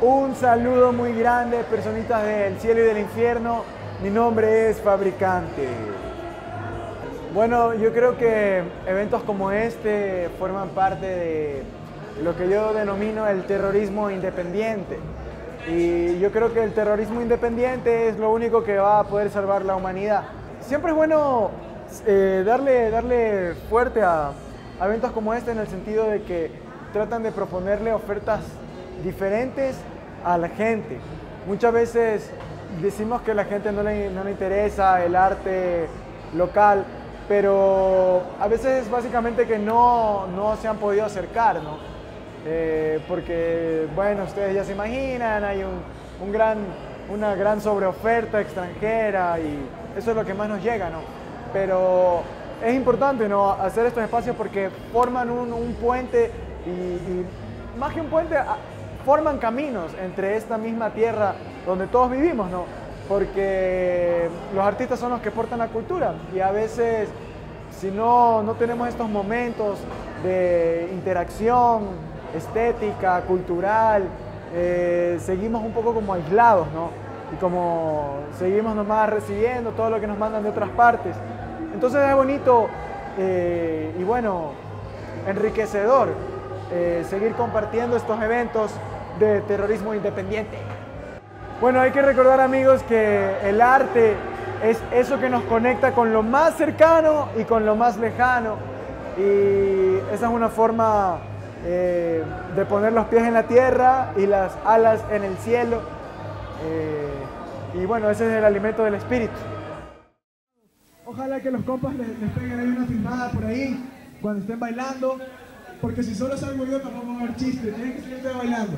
Un saludo muy grande, personitas del cielo y del infierno. Mi nombre es Fabricante. Bueno, yo creo que eventos como este forman parte de lo que yo denomino el terrorismo independiente. Y yo creo que el terrorismo independiente es lo único que va a poder salvar la humanidad. Siempre es bueno eh, darle, darle fuerte a, a eventos como este en el sentido de que tratan de proponerle ofertas diferentes a la gente. Muchas veces decimos que a la gente no le, no le interesa el arte local, pero a veces es básicamente que no, no se han podido acercar, ¿no? Eh, porque, bueno, ustedes ya se imaginan, hay un, un gran, una gran sobreoferta extranjera y eso es lo que más nos llega, ¿no? Pero es importante ¿no? hacer estos espacios porque forman un, un puente y, y, más que un puente, forman caminos entre esta misma tierra donde todos vivimos, ¿no? Porque los artistas son los que portan la cultura y a veces si no, no tenemos estos momentos de interacción estética, cultural, eh, seguimos un poco como aislados, ¿no? Y como seguimos nomás recibiendo todo lo que nos mandan de otras partes. Entonces es bonito eh, y bueno, enriquecedor eh, seguir compartiendo estos eventos de terrorismo independiente. Bueno, hay que recordar amigos que el arte es eso que nos conecta con lo más cercano y con lo más lejano. Y esa es una forma eh, de poner los pies en la tierra y las alas en el cielo. Eh, y bueno, ese es el alimento del espíritu. Ojalá que los compas les, les peguen ahí una filmada por ahí cuando estén bailando, porque si solo salgo yo tampoco va a haber chiste, tienen que seguir bailando.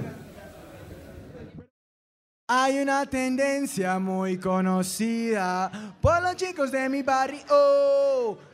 Hay una tendencia muy conocida por los chicos de mi barrio.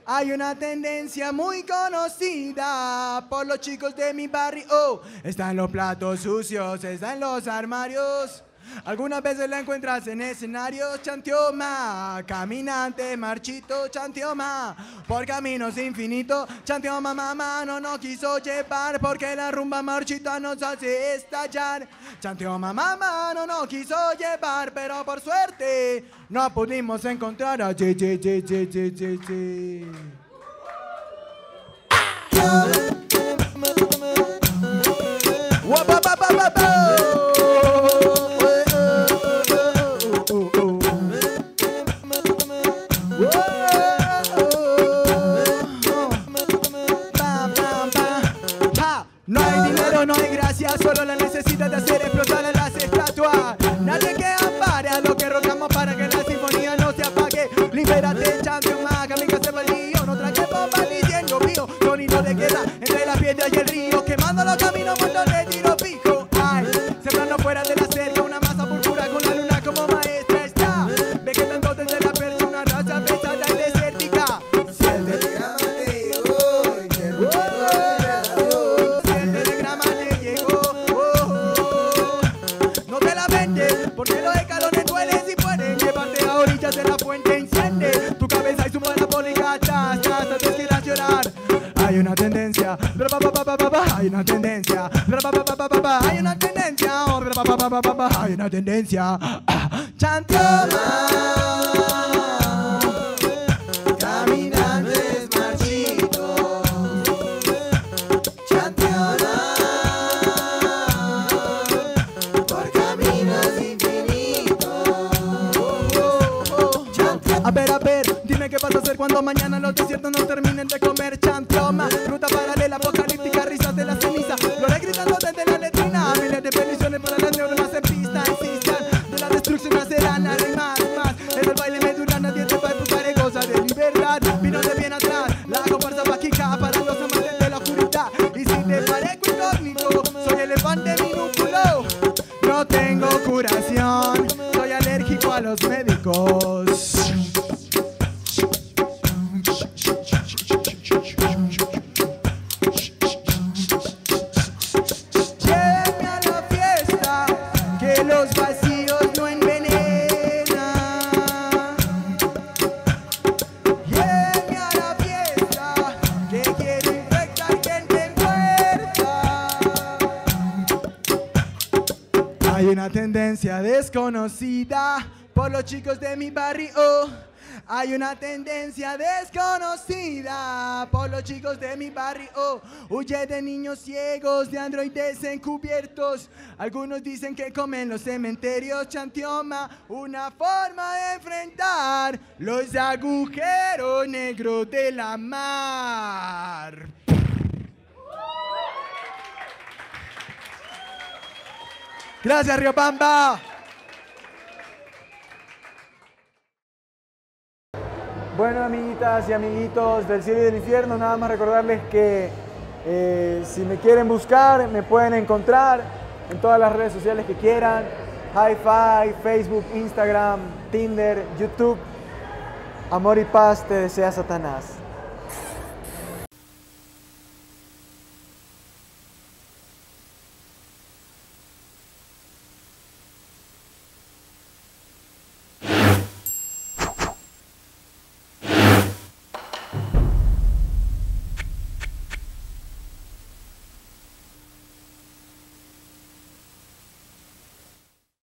Hay una tendencia muy conocida por los chicos de mi barrio. Están los platos sucios, están los armarios. Algunas veces la encuentras en escenarios chantioma, caminante, marchito, chantioma, por caminos infinitos, chantioma mamá no nos quiso llevar porque la rumba marchita nos hace estallar. Chantioma mamá no nos quiso llevar, pero por suerte no pudimos encontrar a G, G, G, G. Wa, ba, ba, necesidad de hacer explotar a las estatuas. Nadie que ampare a lo que rogamos para que la sinfonía no se apague. Libérate, champion, maga, mi casa lío. No traje bomba ni siendo mío. Sonido de guerra entre la piedra y el río. Quemando los caminos, muertos hay una tendencia, hay una tendencia, oh, hay una tendencia. Ah, por caminos infinitos. A ver, a ver, dime qué vas a hacer cuando mañana los desiertos no terminen tendencia desconocida por los chicos de mi barrio. Hay una tendencia desconocida por los chicos de mi barrio. Huye de niños ciegos, de androides encubiertos. Algunos dicen que comen los cementerios. Chantioma, una forma de enfrentar los agujeros negros de la mar. Gracias, Río Pampa. Bueno, amiguitas y amiguitos del cielo y del infierno, nada más recordarles que eh, si me quieren buscar, me pueden encontrar en todas las redes sociales que quieran. Hi-Fi, Facebook, Instagram, Tinder, YouTube. Amor y paz te desea Satanás.